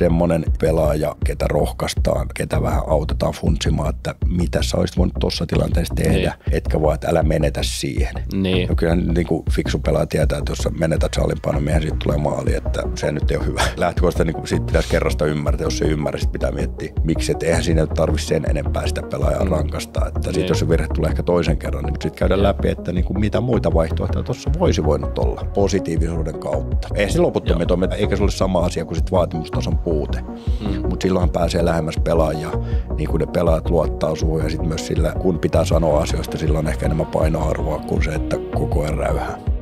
semmoinen pelaaja, ketä rohkaistaan, ketä vähän autetaan funtsimaan, että mitä sä olisit voinut tuossa tilanteessa tehdä, niin. etkä vaan, että älä menetä siihen. Niin. No kyllä niin kuin fiksu pelaaja tietää, että jos sä menetät sallinpainon, niin siitä tulee maali, että se nyt ei ole hyvä. Lähtökohtaisesti niin kuin siitä pitäisi kerrasta ymmärtää, jos se ymmärrä, pitää miettiä, miksi, että eihän siinä tarvitse sen enempää sitä pelaajaa mm. rankasta. Että niin. sitten jos se virhe tulee ehkä toisen kerran, niin sitten käydään läpi, että niin kuin mitä muita vaihtoehtoja tuossa voisi voinut olla positiivisuuden kautta. Ei se loputtomia toimi, eikä se ole sama asia kuin sit vaatimustason puute. Mm. Mutta silloin pääsee lähemmäs pelaajia, niin kuin ne pelaajat luottaa suun ja sitten myös sillä, kun pitää sanoa asioista, silloin ehkä enemmän painoarvoa kuin se, että koko ajan räyhää.